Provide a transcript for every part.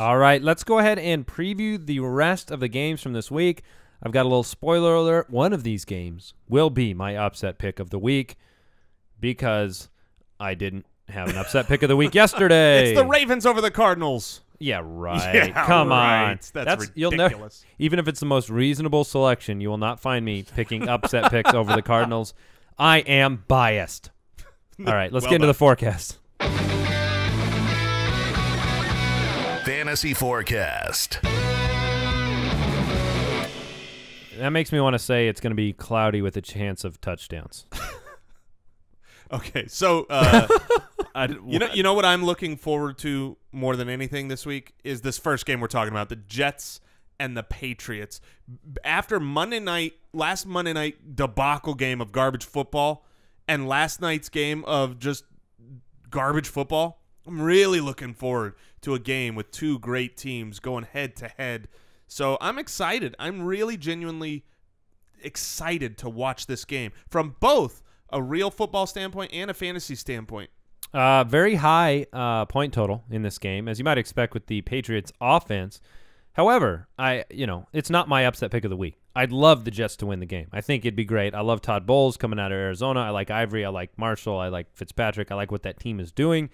All right, let's go ahead and preview the rest of the games from this week. I've got a little spoiler alert. One of these games will be my upset pick of the week because I didn't have an upset pick of the week yesterday. It's the Ravens over the Cardinals. Yeah, right. Yeah, Come right. on. That's you'll never ridiculous. even if it's the most reasonable selection, you will not find me picking upset picks over the Cardinals. I am biased. All right, let's Well get into done. the forecast. Fantasy Forecast. That makes me want to say it's going to be cloudy with a chance of touchdowns. Okay, so uh, I d- you know, you know what I'm looking forward to more than anything this week is this first game we're talking about, the Jets and the Patriots. After Monday night, last Monday night debacle game of garbage football, and last night's game of just garbage football, I'm really looking forward to a game with two great teams going head to head. So I'm excited. I'm really genuinely excited to watch this game from both a real football standpoint and a fantasy standpoint. Uh, very high uh, point total in this game, as you might expect with the Patriots offense. However, I you know it's not my upset pick of the week. I'd love the Jets to win the game. I think it'd be great. I love Todd Bowles coming out of Arizona. I like Ivory. I like Marshall. I like Fitzpatrick. I like what that team is doing.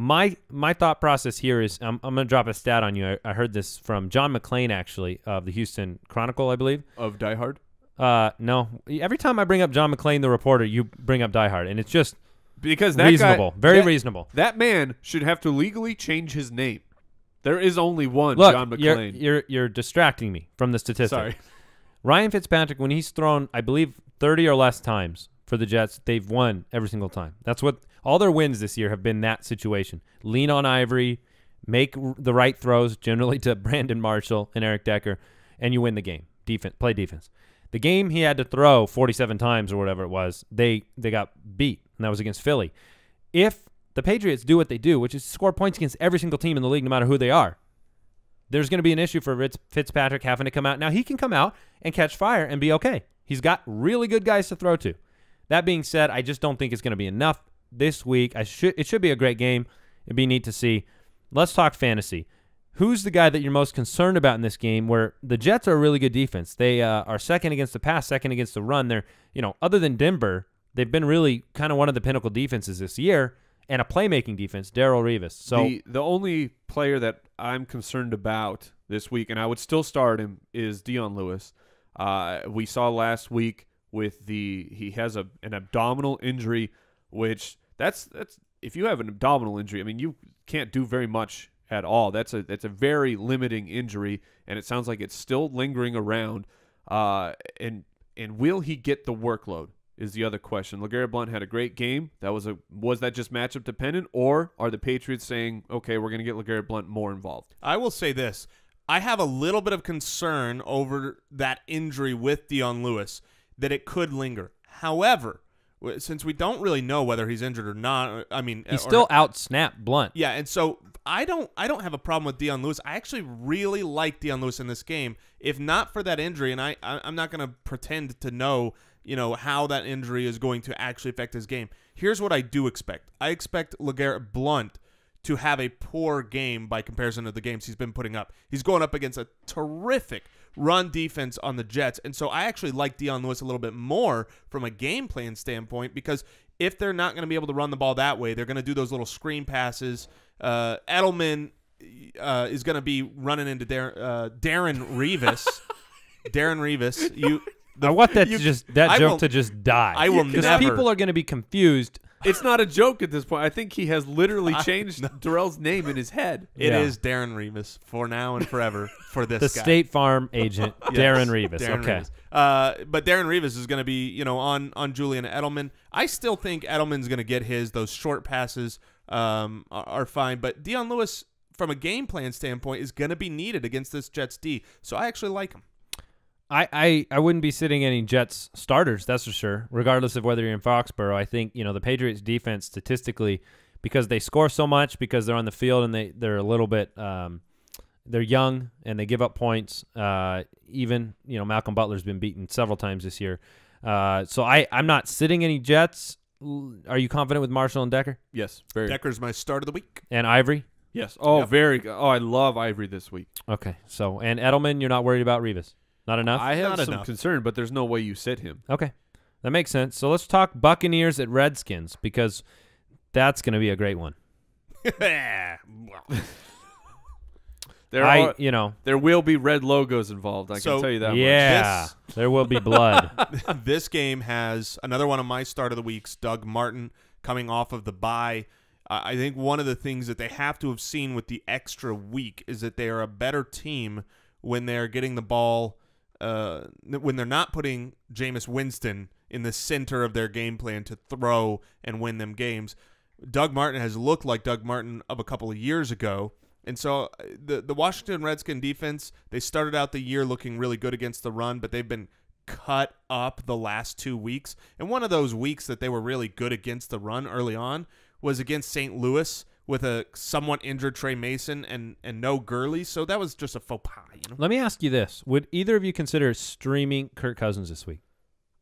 My my thought process here is I'm, I'm going to drop a stat on you. I, I heard this from John McClain actually of the Houston Chronicle, I believe. of Die Hard Uh, no, every time I bring up John McClain, the reporter, you bring up Die Hard, and it's just because that reasonable, guy, very that- reasonable. That man should have to legally change his name. There is only one Look, John you're, McClane. you're you're distracting me from the statistic. Sorry. Ryan Fitzpatrick, when he's thrown, I believe, 30 or less times for the Jets, they've won every single time. That's what all their wins this year have been that situation. Lean on Ivory, make the right throws, generally to Brandon Marshall and Eric Decker, and you win the game. Defense, play defense. The game he had to throw 47 times or whatever it was, they they got beat, and that was against Philly. If the Patriots do what they do, which is score points against every single team in the league, no matter who they are, there's going to be an issue for Fitzpatrick having to come out. Now he can come out and catch fire and be okay. He's got really good guys to throw to. That being said, I just don't think it's going to be enough this week. I should it should be a great game. It'd be neat to see. Let's talk fantasy. Who's the guy that you're most concerned about in this game? Where the Jets are a really good defense. They uh, are second against the pass, second against the run. They're you know other than Denver, they've been really kind of one of the pinnacle defenses this year and a playmaking defense. Darrelle Revis. So the the only player that I'm concerned about this week, and I would still start him, is Dion Lewis. Uh, we saw last week with the he has a an abdominal injury, which that's that's if you have an abdominal injury, I mean you can't do very much at all. That's a that's a very limiting injury, and it sounds like it's still lingering around. Uh, and and will he get the workload? Is the other question. Legarrette Blount had a great game. That was a was that just matchup dependent, or are the Patriots saying, okay, we're going to get Legarrette Blount more involved? I will say this. I have a little bit of concern over that injury with Dion Lewis that it could linger. However, since we don't really know whether he's injured or not, uh, I mean, he uh, or- still out snapped Blount. yeah, and so I don't I don't have a problem with Dion Lewis. I actually really like Dion Lewis in this game. If not for that injury, and I, I I'm not going to pretend to know you know how that injury is going to actually affect his game. Here's what I do expect. I expect Legarrette Blount to have a poor game by comparison to the games he's been putting up. He's going up against a terrific run defense on the Jets. And so I actually like Dion Lewis a little bit more from a game plan standpoint because if they're not going to be able to run the ball that way, they're going to do those little screen passes. Uh, Edelman uh, is going to be running into Dar- uh, Darren Revis. Darren Revis, you. I want that you- to just that I joke will- to just die. I will because never- people are going to be confused. It's not a joke at this point. I think he has literally changed Darrelle's name in his head. It Yeah. is Darren Revis for now and forever for this The guy. State Farm agent, Yes, Darren Revis. Darren okay. Revis. Uh, but Darren Revis is going to be, you know, on on Julian Edelman. I still think Edelman's going to get his. Those short passes um, are, are fine. But Dion Lewis, from a game plan standpoint, is going to be needed against this Jets D. So I actually like him. I, I, I wouldn't be sitting any Jets starters, that's for sure, regardless of whether you're in Foxborough. I think, you know, the Patriots defense statistically, because they score so much, because they're on the field and they, they're a little bit um, they're young and they give up points. Uh, even, you know, Malcolm Butler's been beaten several times this year. Uh, so I, I'm not sitting any Jets. Are you confident with Marshall and Decker? Yes, very. Decker's my start of the week. And Ivory? Yes. Oh, Yep. very good. Oh, I love Ivory this week. Okay. So and Edelman, you're not worried about Revis. Not enough. I have Not some enough. concern, but there's no way you sit him. okay, that makes sense. So let's talk Buccaneers at Redskins because that's going to be a great one. There I, are you know, there will be red logos involved. I So, can tell you that yeah, there will be blood. this game has another one of my start of the weeks, Doug Martin, coming off of the bye. Uh, I think one of the things that they have to have seen with the extra week is that they are a better team when they're getting the ball, uh, when they're not putting Jameis Winston in the center of their game plan to throw and win them games. Doug Martin has looked like Doug Martin of a couple of years ago. And so uh, the the Washington Redskin defense, they started out the year looking really good against the run, but they've been cut up the last two weeks. And one of those weeks that they were really good against the run early on was against St. Louis with a somewhat injured Tre Mason and and no Gurley. So that was just a faux pas, you know. Let me ask you this: Would either of you consider streaming Kirk Cousins this week?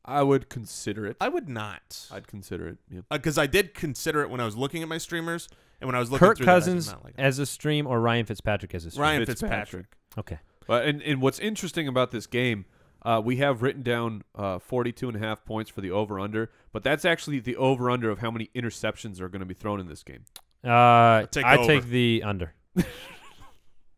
I would consider it. I would not. I'd consider it. Yeah. Because I did consider it when I was looking at my streamers and when I was looking Kirk through them, I Cousins not like as a stream or Ryan Fitzpatrick as a stream? Ryan Fitzpatrick. Okay. But and, and what's interesting about this game, uh, we have written down uh, 42 and a half points for the over under, but that's actually the over under of how many interceptions are going to be thrown in this game. Uh, take I the take the under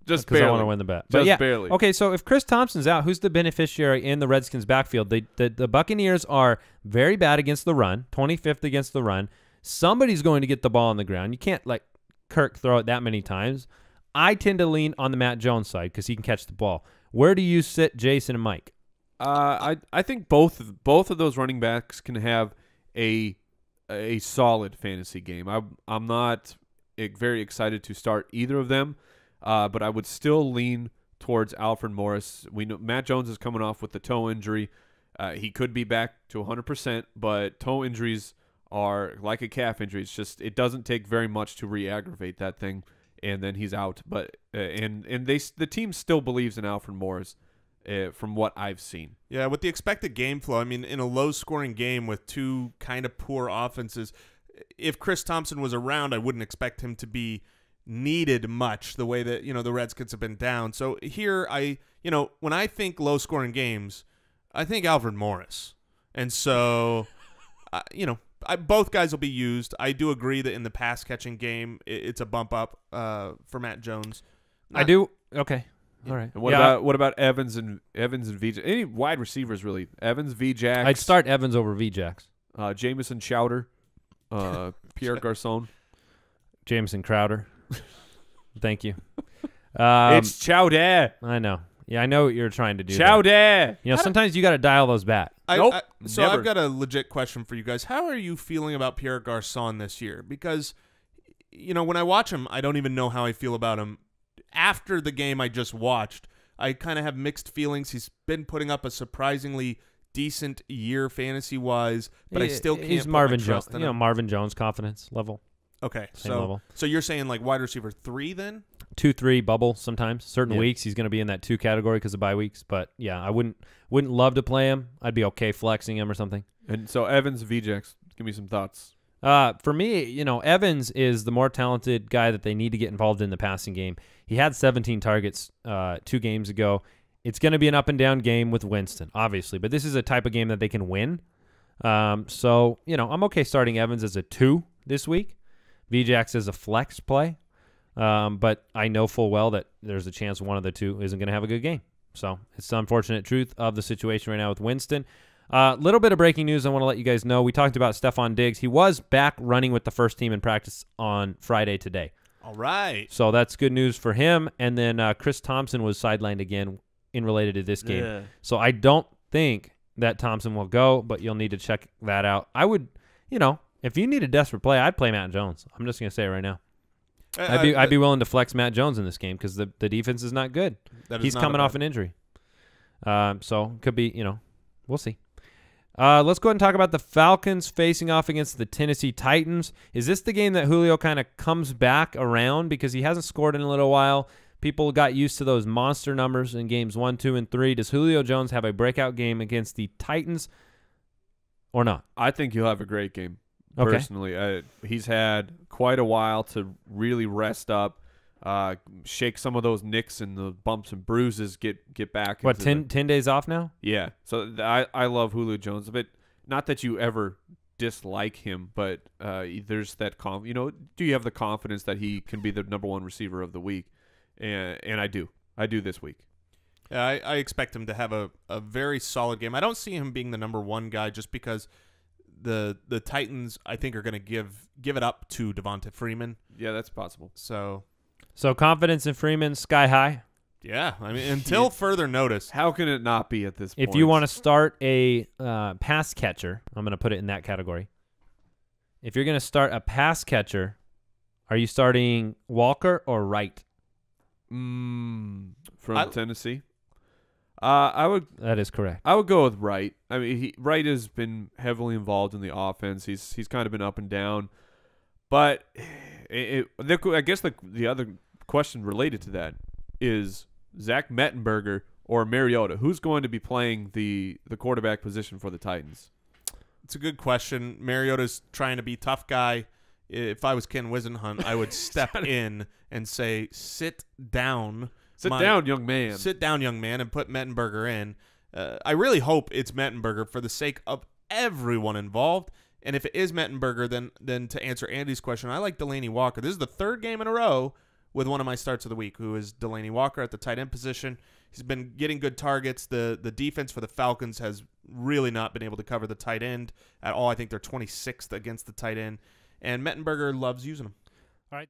Just because I barely. want to win the bet. But Just yeah, barely. Okay, so if Chris Thompson's out, who's the beneficiary in the Redskins backfield? They, the the Buccaneers are very bad against the run, 25th against the run. Somebody's going to get the ball on the ground. You can't like Kirk throw it that many times. I tend to lean on the Matt Jones side because he can catch the ball. Where do you sit Jason and Mike? Uh, I I think both both of those running backs can have a a solid fantasy game. I'm I'm not very excited to start either of them, uh, but I would still lean towards Alfred Morris. We know Matt Jones is coming off with the toe injury. Uh, he could be back to 100%, but toe injuries are like a calf injury. It's just it doesn't take very much to re-aggravate that thing, and then he's out. But uh, and and they the team still believes in Alfred Morris, uh, from what I've seen. Yeah, with the expected game flow, I mean, in a low scoring game with two kind of poor offenses, if Chris Thompson was around, I wouldn't expect him to be needed much the way that, you know, the Redskins have been down. So here, I, you know, when I think low scoring games, I think Alfred Morris. And so, uh, you know, I, both guys will be used. I do agree that in the pass catching game, it, it's a bump up uh, for Matt Jones. I do. Okay. All right. And what Yeah, about what about Evans and Evans and VJ? Any wide receivers really? Evans, VJax, I'd start Evans over VJax. uh, Jamison Chowder, uh, Pierre Garcon. Jamison Crowder. Thank you. Um, it's Chowder, I know. Yeah, I know what you're trying to do. there. Chowder. You know, sometimes you got to dial those back. I, Nope, I- so never. I've got a legit question for you guys. How are you feeling about Pierre Garcon this year? Because, you know, when I watch him, I don't even know how I feel about him. After the game I just watched, I kind of have mixed feelings. He's been putting up a surprisingly decent year fantasy wise, but I still can't. He's put Marvin Jones. You know. Marvin Jones confidence level. Okay, same so level. so you're saying like wide receiver three then? Two, three bubble sometimes. Certain Yeah. weeks he's going to be in that two category because of bye weeks. But yeah, I wouldn't wouldn't love to play him. I'd be okay flexing him or something. And so Evans, VJax. Give me some thoughts. Uh, for me, you know, Evans is the more talented guy that they need to get involved in the passing game. He had 17 targets uh, two games ago. It's going to be an up and down game with Winston, obviously, but this is a type of game that they can win. Um, so you know, I'm okay starting Evans as a two this week. VJax as a flex play, um, but I know full well that there's a chance one of the two isn't going to have a good game. So it's the unfortunate truth of the situation right now with Winston. A uh, little bit of breaking news I want to let you guys know. We talked about Stefon Diggs. He was back running with the first team in practice on Friday today. All right. So that's good news for him. And then uh, Chris Thompson was sidelined again in related to this game. Yeah. So I don't think that Thompson will go, but you'll need to check that out. I would, you know, if you need a desperate play, I'd play Matt Jones. I'm just going to say it right now. I'd be Uh, I'd be willing to flex Matt Jones in this game because the, the defense is not good. that is He's not coming off an injury. Um, so could be, you know, we'll see. Uh, let's go ahead and talk about the Falcons facing off against the Tennessee Titans. Is this the game that Julio kind of comes back around because he hasn't scored in a little while? People got used to those monster numbers in games one, two, and three. Does Julio Jones have a breakout game against the Titans or not? I think he'll have a great game. Okay. Personally, uh, he's had quite a while to really rest up. Uh, shake some of those nicks and the bumps and bruises, get get back. What into 10, the- 10 days off now? yeah. So th- I I love Julio Jones, but not that you ever dislike him, but uh, there's that conf- you know, do you have the confidence that he can be the number one receiver of the week? And and I do. I do this week. Yeah, I, I expect him to have a, a very solid game. I don't see him being the number one guy just because the the Titans I think are going to give give it up to Devonta Freeman. Yeah, that's possible. So So confidence in Freeman sky high. yeah, I mean until further notice. How can it not be at this point? If you want to start a uh, pass catcher, I'm going to put it in that category. If you're going to start a pass catcher, are you starting Walker or Wright? mm, from I- Tennessee, uh, I would That is correct. I would go with Wright. I mean, he, Wright has been heavily involved in the offense. He's he's kind of been up and down, but it, it, the, I guess the the other question related to that is Zach Mettenberger or Mariota. Who's going to be playing the the quarterback position for the Titans? It's a good question. Mariota's trying to be tough guy. If I was Ken Whisenhunt, I would step in and say, "Sit down, Sit my- down, young man. sit down, young man," and put Mettenberger in. Uh, I really hope it's Mettenberger for the sake of everyone involved. And if it is Mettenberger, then then to answer Andy's question, I like Delanie Walker. This is the third game in a row with one of my starts of the week, who is Delanie Walker at the tight end position. He's been getting good targets. The the defense for the Falcons has really not been able to cover the tight end at all. I think they're 26th against the tight end. And Mettenberger loves using them. All right.